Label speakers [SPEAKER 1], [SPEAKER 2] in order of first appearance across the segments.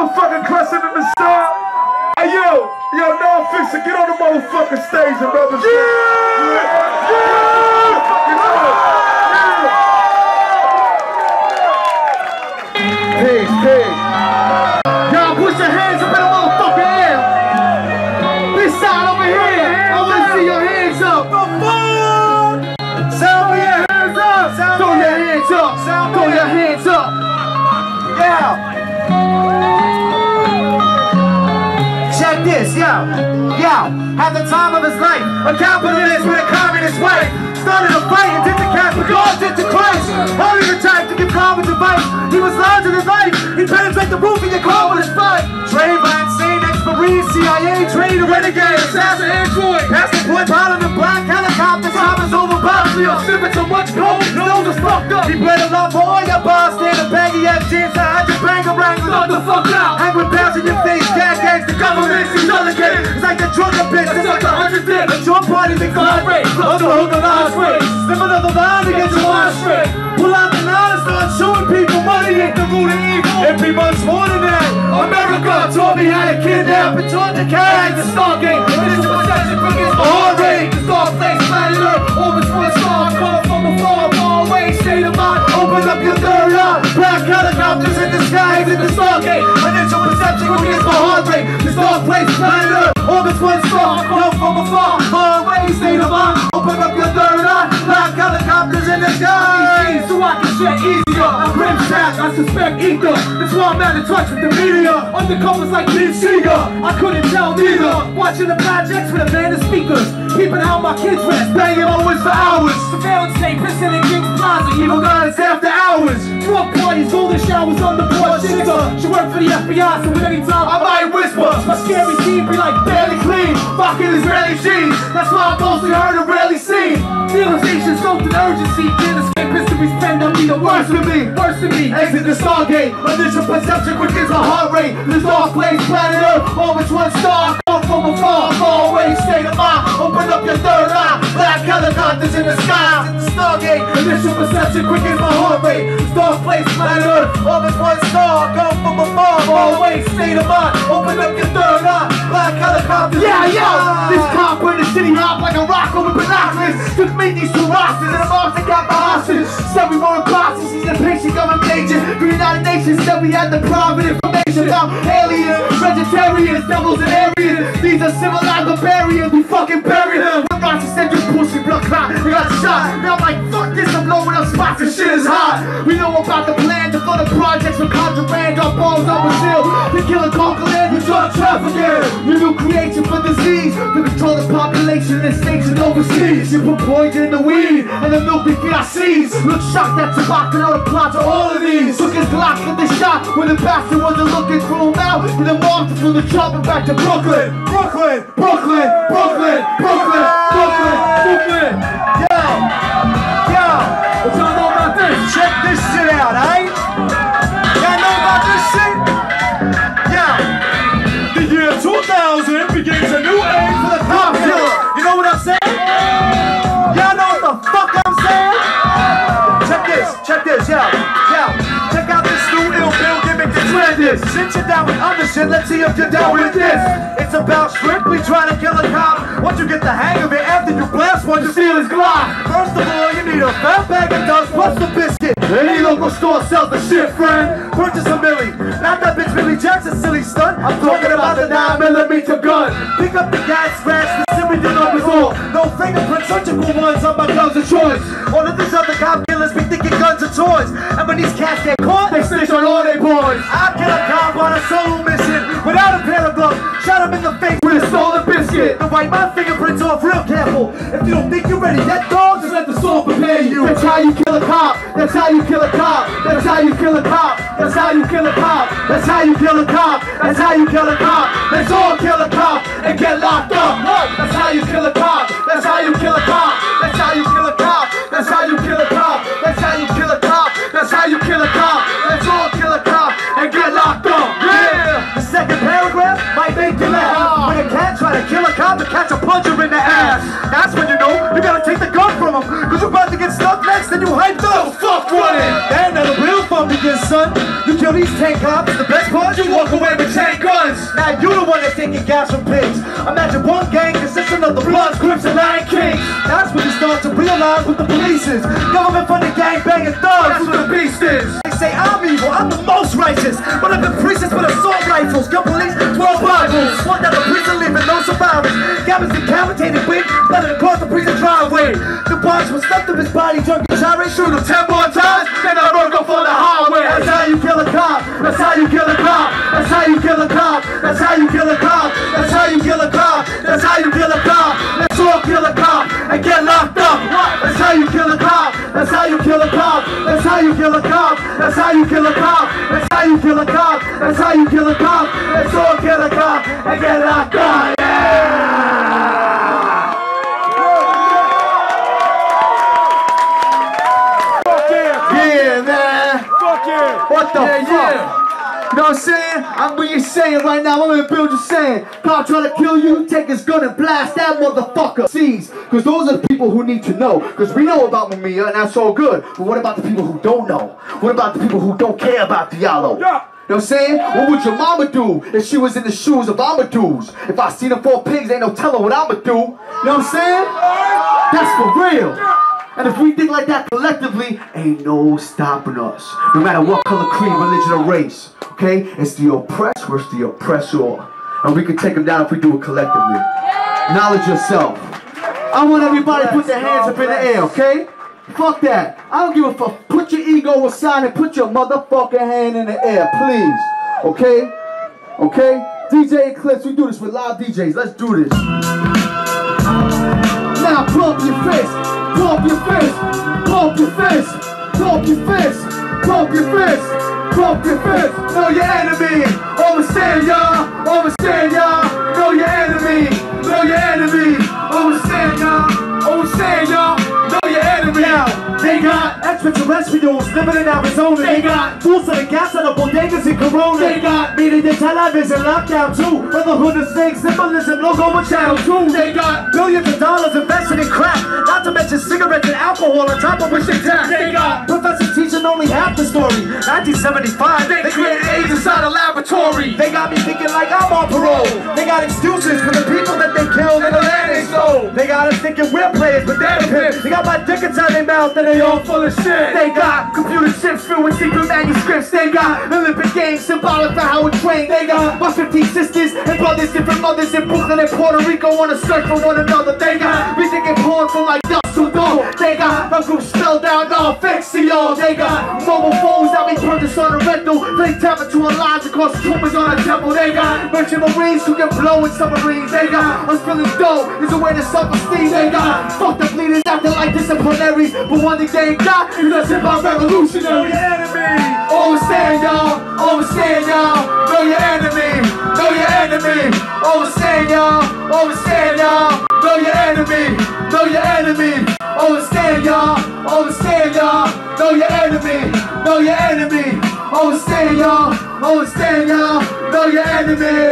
[SPEAKER 1] motherfucking crescent in the star. Hey yo, yo, no fix it. Get on the motherfucking stage and represent. Yeah! Yeah!
[SPEAKER 2] This, yo. Yo. Had the time of his life. A capitalist with a communist wife. Started a fight and did the cat God did to Christ. Only the type to give common advice. He was larger than life. He penetrated the roof of your car with his spike. Trained by insane ex-marine, CIA, trained renegade, assassin, android. Passport, pilot in black helicopter, choppers over Bosnia. Sipping so much coke, his nose is fucked up. He bled a lot for all your bars, stand a baggy ass jeans, I had your banger wrangler. Fuck the fuck out. Hang with pounds in your face, your party, they fly rate, up the hook of last rate. Step another line to get your line straight. Pull out the line and start showing people money ain't the root of evil. Be much more than that. America taught me how to kidnap and taught the cat the Stargate. This is perception quickest for heart rate. The star place planet Earth, orbits for a star. Come from a far, far away state of mind. Open up your third eye. Black helicopters in the sky, in the Stargate. Earth, orbits for a star. Come from a far, far away state of mind. Open up your third eye. Black helicopters in the sky. So I can share easier. I'm Grim Shack, I suspect ether. That's why I'm out of touch with the media. Undercovers like Pete Seeger. I couldn't tell neither. Watching the projects with a band of speakers. Keeping how my kids rest. Banging always for hours. Surveillance tape, pissing in King's Plaza. Evil guys after hours. Drug parties, golden showers on the porch. She worked for the FBI, so at any time I might whisper. My scary scene be like barely clean. Rocking Israeli jeans. That's why I mostly heard and rarely seen. Realization soaked in urgency. Can't escape history, spend up be the worst of me. Worst of me. Exit the Stargate. Initial perception quickens my heart rate. The dark place, planet Earth. Always one star. Come from afar, far away. State of mind. Open up your third eye. Black helicopters in the sky. Exit the Stargate. Initial perception quickens my heart rate. The place, planet Earth. all Always one star. Come from afar, far away. State of mind. Open up your third eye. Black helicopters. Yeah, yeah. City hop like a rock over binoculars. Took me these two rosters and I'm off to got my hostage. Said we were imposters, he's a patient government agent. The United Nations said we had the private information about aliens, vegetarians, devils and Aryans. These are civilized barbarians, we fucking buried them. When Rossi said you pussy blood clot, they got shot. Now I'm like, fuck this, I'm blowing up spots and shit is hot. We know about the plan to fund the projects for contraband, drop bombs on Brazil. The killer Conquerland, the drug trafficking. We new creation for disease, to control the population in states and overseas. You put poison in the weed, and the milk get our seeds. Look shocked that tobacco the plot to all of these. Took his Glock at the shot when the bastard wasn't looking through him out. And then marked from the chopper back to Brooklyn. Brooklyn, Brooklyn, Brooklyn, Brooklyn, Brooklyn, Brooklyn. Yo, what y'all this, yo, yo. Check out this new ill bill gimmick that's trending. Sit you're down with other shit, let's see if you're down with this. It's about strictly trying to kill a cop. Once you get the hang of it, after you blast one, you steal his Glock. First of all, you need a fat bag of dust plus a biscuit. Any local store sells the shit, friend. Purchase a milli. Not that bitch Billy Jackson silly stunt. I'm talking about the 9mm gun. Pick up the gas scratch, the Simi did up is all. No fingerprints, surgical ones on my guns of choice. All toys. And when these cats get caught, they snitch on all they boys. I kill a cop on a solo mission without a pair of gloves. Shot him in the face with a stolen biscuit. To wipe my fingerprints off real careful. If you don't think you're ready, that dog just let the soul prepare you. That's how you kill a cop. That's how you kill a cop. That's how you kill a cop. That's how you kill a cop. That's how you kill a cop. That's how you kill a cop. Let's all kill a cop and get locked up. That's how you kill a cop. That's how you kill a cop. That's how you kill a cop. That's how you kill a cop. That's how you kill a. That's how you kill a cop. Let's all kill a cop and get locked up. Yeah. The second paragraph might make you laugh. When a cat try to kill a cop and catch a puncher in the ass. That's when you know you gotta take the gun from him. Cause you're about to get stuck next and you hyped up. Fuck running. And now the real fun begins, son. You kill these 10 cops. The best part, you walk away with tank guns. Now you're the one that's taking gas from pigs. Imagine one stuffed up his body, drunk and gyrate, shoot him 10 more times. Then I broke up on the highway. That's how you kill a cop. That's how you kill a cop. That's how you kill a cop. That's how you kill a cop. That's how you kill a cop. That's how you kill a cop. Let's all kill a cop and get locked up. That's how you kill a cop. That's how you kill a cop. That's how you kill a cop. That's how you kill a cop. That's how you kill a cop. That's how you kill a cop. Let's all kill a cop and get locked up. I'm what you're saying right now. I'm in the building saying, Cop trying to kill you, take his gun and blast that motherfucker. Sees, because those are the people who need to know. Because we know about Mumia and that's all good. But what about the people who don't know? What about the people who don't care about Diallo?
[SPEAKER 1] Yeah.
[SPEAKER 2] You know what I'm saying? What would your mama do if she was in the shoes of i'm a Amadeus? If I see the four pigs, ain't no telling what I'ma do. You know what I'm saying? That's for real. And if we think like that collectively, ain't no stopping us. No matter what color, creed, religion, or race. Okay? It's the oppressed versus the oppressor. And we can take them down if we do it collectively. Knowledge yourself. I want everybody to put their hands up in the air, okay? Fuck that. I don't give a fuck. Put your ego aside and put your motherfucking hand in the air, please. Okay? Okay? DJ Eclipse, we do this with live DJs. Let's do this. Now pump your fist, pump your fist, pump your fist, pump your fist, pump your fist, pump your fist. Know your enemy, extraterrestrials living in Arizona. They got fools selling gas at the bodegas in Corona. They got media the television lockdown too. Brotherhood of Snakes, symbolism, logo on channel two. They got billions of dollars invested in crack. Not to mention cigarettes and alcohol on top of which they tax. They got professors teaching only half the story. 1975, they, created AIDS inside a laboratory. They got me thinking like I'm on parole. They got excuses for the people that they killed and got us thinking we're players, but they're the pimps. They got my dick inside their mouth and they all full of shit. They got computer chips filled with secret manuscripts. They got Olympic games symbolic for how we train. They got my 15 sisters and brothers, different mothers in Brooklyn and Puerto Rico on a search for one another. They got me thinking porn from like dusk to They got a group spelled out all y'all. They got mobile phones that we purchased on a rental. They tap into our lives cause tumors on our temple. They got merchant marines who can blow in submarines. They got us feeling dope is a way to self-esteem. They got fuck the leaders acting like disciplinaries. But one thing they got is hip hop revolutionary. enemy. Overstand y'all, overstand y'all. Know your enemy, know your enemy. Overstand y'all, overstand y'all. Know your enemy, know your enemy. Overstand y'all, overstand y'all. Know your enemy, know your enemy. Overstand y'all, overstand y'all. Know your enemy.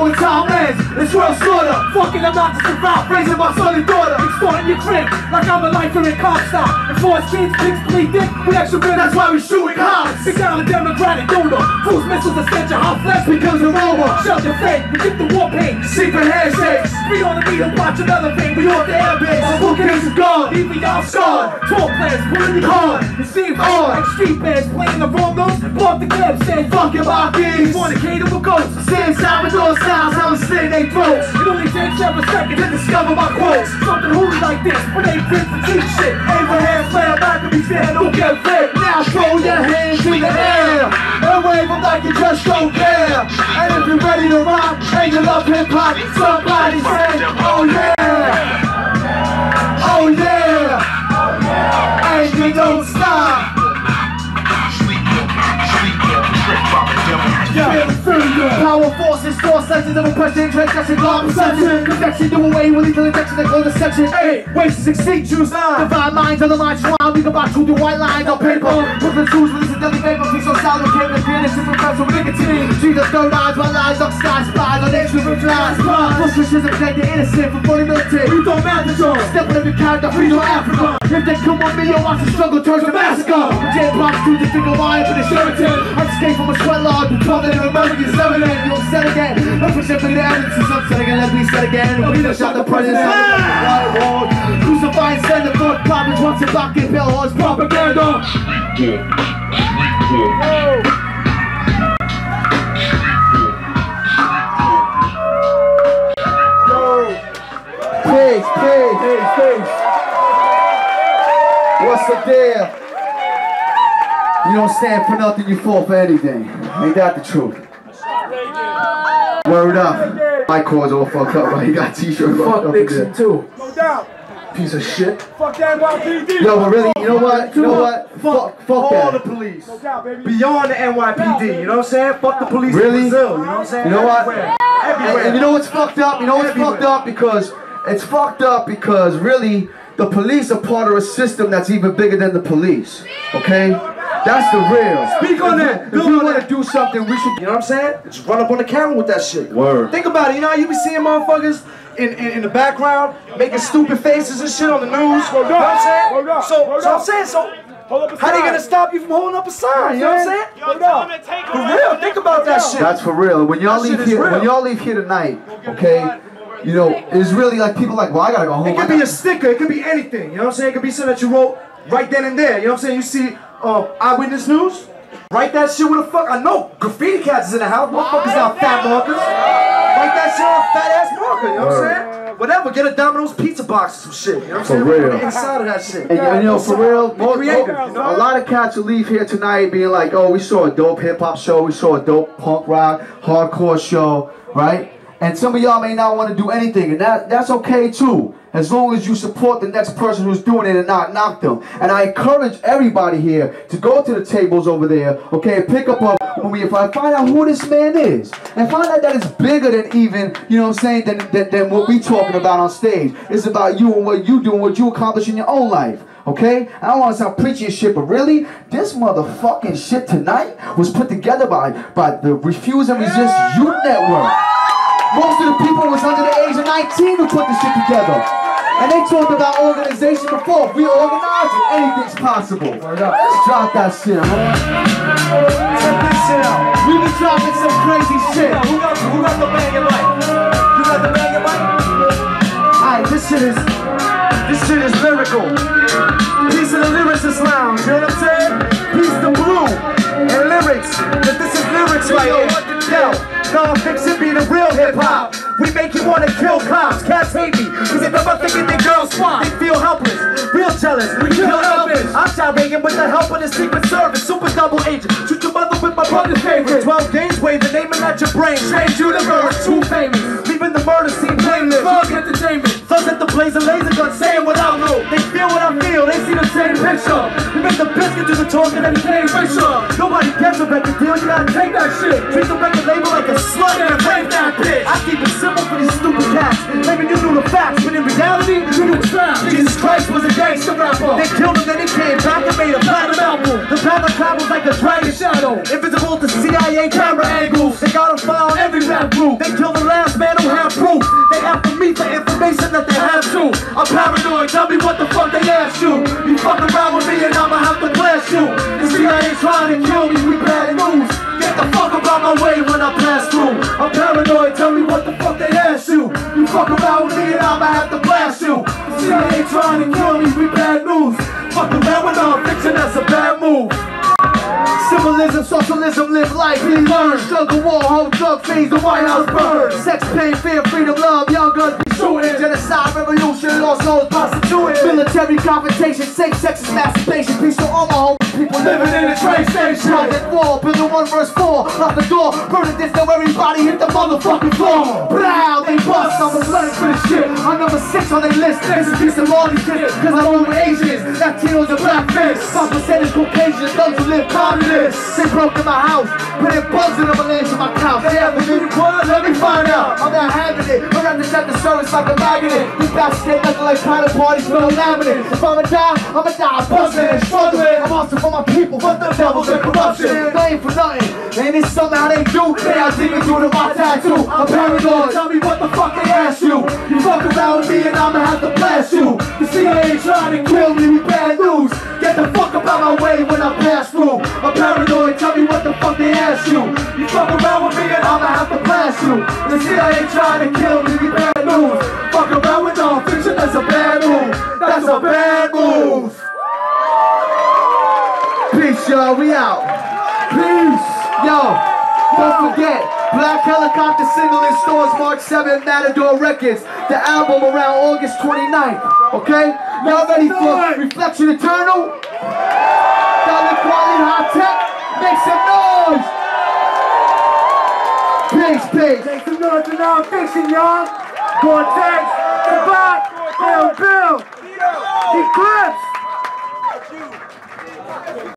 [SPEAKER 2] On the time ends. It's real sorta. Fucking I'm to survive, raising my son and daughter. Extorting your crib like I'm a lifer in Comstock. Force kids, pigs, bleed dick with extra men. That's why we shooting cops. It's not a democratic donor. Cruise missiles your hot flesh becomes a Roma. Shelter fate, we get the war paint. Secret handshakes. We on the beat and watch another thing. We off the airbase. Our bookings is gone. Even y'all scarred. Tour players pulling the card. The scene on. Like street bands playing the wrong notes. Up the club saying fuck your marquees. Fornicating with ghosts. Same Salvador styles. I was sitting they throats. It only takes seven seconds to discover my quotes. Something holy like this. When they print the cheap shit. Abraham Slam back and be saying don't get fit. Now throw your hands in the air. And wave them like you just don't care. And if you're ready to rock and you love hip hop, somebody say, oh yeah. Oh yeah. And you don't stop. Powerful forces, store senses of oppression, transgression, law, perception, convection, do away with lethal injection, they call deception. Eight ways to succeed, choose nine. Divine minds, other minds, shrine, we can buy truth and white lines on paper. Brooklyn Jews, release a deadly vapor, peace on sound, came the pianist, and professor with nicotine. Jesus, third eyes, my lies, up sky, spies, on extra replies. Muslims protect the innocent from fully militant. We don't matter, Step on every character, free to Africa. If they come on me, you'll watch the struggle turns to massacre. Jail prostitutes, they think I'm lying for the Sheraton. I'm escaped from a sweat lodge, but 12 in American 7 and you'll set again. Let's push it, bring the evidence, is upset again, let me set again. We done shot the president, out the wall. Crucify and send the thought prophets, once it back in hell, it's propaganda. Peace, You don't stand for nothing, you fall for anything. Ain't that the truth? Word up. My cord's all fucked up, right? You got t-shirt fucked
[SPEAKER 1] Fuck
[SPEAKER 2] up
[SPEAKER 1] Nixon too. No doubt. Piece of shit. Fuck that NYPD.
[SPEAKER 2] Yo, but really, you know what? You know what? Fuck, fuck
[SPEAKER 3] all the
[SPEAKER 2] that.
[SPEAKER 3] police.
[SPEAKER 1] No doubt, baby.
[SPEAKER 3] Beyond the NYPD, you know what I'm saying? Fuck the police
[SPEAKER 2] Really?
[SPEAKER 3] in Brazil, you know what I'm saying?
[SPEAKER 2] You know what?
[SPEAKER 3] Everywhere.
[SPEAKER 2] And,
[SPEAKER 3] Everywhere.
[SPEAKER 2] and you know what's fucked up? You know what's
[SPEAKER 3] Everywhere.
[SPEAKER 2] fucked up? Because it's fucked up because really the police are part of a system that's even bigger than the police. Okay? That's the real.
[SPEAKER 3] Speak on
[SPEAKER 2] If
[SPEAKER 3] that.
[SPEAKER 2] we- If we want to do something, we should
[SPEAKER 3] You know what I'm saying? Just run up on the camera with that shit.
[SPEAKER 2] Word.
[SPEAKER 3] Think about it. You know how you be seeing motherfuckers in, in, in the background making stupid faces and shit on the news? You know what I'm saying?
[SPEAKER 1] Hold up,
[SPEAKER 3] So,
[SPEAKER 1] hold
[SPEAKER 3] so I'm saying, so
[SPEAKER 1] Hold
[SPEAKER 3] how they gonna stop you from holding up a sign? You know what I'm saying?
[SPEAKER 1] Hold up.
[SPEAKER 3] For real, think about that shit.
[SPEAKER 2] That's for real. When y'all leave here,
[SPEAKER 3] real.
[SPEAKER 2] when y'all leave here tonight, okay, you know, it's really like people like, well, I gotta go home.
[SPEAKER 3] It could be a sticker. It could be anything. You know what I'm saying? It could be something that you wrote right then and there. You know what I'm saying? You see uh, Eyewitness News? Write that shit with a fuck. I know graffiti cats is in the house. Motherfuckers got fat markers. Write that shit on a fat ass marker. You know what I'm saying? Whatever. Get a Domino's pizza box or some shit. You know what I'm saying?
[SPEAKER 2] For real.
[SPEAKER 3] It inside of that shit.
[SPEAKER 2] And, and you know, for real, most,
[SPEAKER 3] creative, you know?
[SPEAKER 2] a lot of cats will leave here tonight being like, oh, we saw a dope hip hop show, we saw a dope punk rock, hardcore show, right? And some of y'all may not want to do anything, and that that's okay too, as long as you support the next person who's doing it and not knock them. And I encourage everybody here to go to the tables over there, okay, pick up a if I find out who this man is, and find out that it's bigger than even, you know what I'm saying, than, than, than what we're talking about on stage. It's about you and what you do and what you accomplish in your own life. Okay? I don't want to sound preachy and shit, but really, this motherfucking shit tonight was put together by by the Refuse and Resist Youth Network. Most of the people was under the age of 19 who put this shit together. And they talked about organization before. If we organize it, anything's possible. Let's drop that shit, man.
[SPEAKER 3] Check this shit out.
[SPEAKER 2] We be dropping some crazy shit.
[SPEAKER 3] Who got, who got the banging mic? You got the banging mic? Alright, this shit is this shit is lyrical. Piece of the lyricist lounge, you know what I'm saying? Piece the blue and lyrics. If this is lyrics right here, yo, Non Phixion be the real hip hop. We make you wanna kill cops, cats hate me. Cause if I'm thinking they girls swap, they feel helpless, real jealous. We kill Elvis. I'm shot banging with the help of the Secret Service, super double agent. Shoot your mother with my brother's favorite. 12 games waving, naming at your brain. Strange universe, too famous. Leaving the murder scene blameless. Fuck entertainment. The of laser gun saying what I know. They feel what I feel, they see the same picture. We make the biscuit do the talking and the game picture. Nobody gets a record deal, you gotta take that shit. Treat the record label like a slut and rape that bitch. I keep it simple for these stupid cats. Claiming you knew the facts, but in reality, you knew the facts. Jesus Christ was a gangster rapper. They killed him, then he came back and made a platinum album. The path of travels like a dragon shadow. Invisible to CIA camera angles. They got him found every rap group. They killed the last man who had proof. They after me for information that they have I'm paranoid, tell me what the fuck they asked you. You fuck around with me and I'ma have to blast you. The CIA trying to kill me, we bad news. Get the fuck about my way when I pass through. I'm paranoid, tell me what the fuck they asked you. You fuck around with me and I'ma have to blast you. The CIA trying to kill me, we bad news. Fuck around with Non Phixion, that's a bad move.
[SPEAKER 2] Symbolism, socialism, live life, learn. Struggle, war, home, drug fiends, the White House burn. Sex, pain, fear, freedom, love, young guns be shooting. Genocide, revolution, lost souls, prostituting. Military confrontation, safe sex is masturbation. Peaceful, homies, people living in train station. Project War, building one verse four, lock the door, burning this till everybody hit the motherfucking floor. Blow, they bust, I'm a running for this shit. I'm number six on their list. It's a piece of all these kids, cause I'm over Asians, Latinos and black men. Five percent is Caucasians, those who live communists. They broke in my house, put putting bugs in avalanche on my couch. They have a new what? Let me find out. I'm not having it. I represent the service like a magnet. These bastards get nothing like pilot parties, no laminate. If I'ma die, I'ma die busting and struggling. I'm also for my people, but the devils and corruption. They ain't for nothing. And it's something how they do. They are through to my tattoo. I'm paranoid. Tell me what the fuck they asked you. You fuck around with me and I'ma have to blast you. The CIA trying to kill me with bad news. Get the fuck up out my way when I pass through. I'm paranoid. Tell me what the fuck they asked you. You fuck around with me and I'ma have to blast you. The CIA trying to kill me with bad news. Fuck around with Non Phixion. That's a bad move. That's a bad move. Peace, y'all. We out. Peace. Yo, don't forget, Black Helicopter single in stores March 7th, Matador Records. The album around August 29th. Okay? Y'all ready for Reflection Eternal? Talib Kweli high tech? Make some noise! Peace, peace.
[SPEAKER 3] Make some noise for Non Phixion, y'all. Goretex, Sabac, Ill Bill, Eclipse.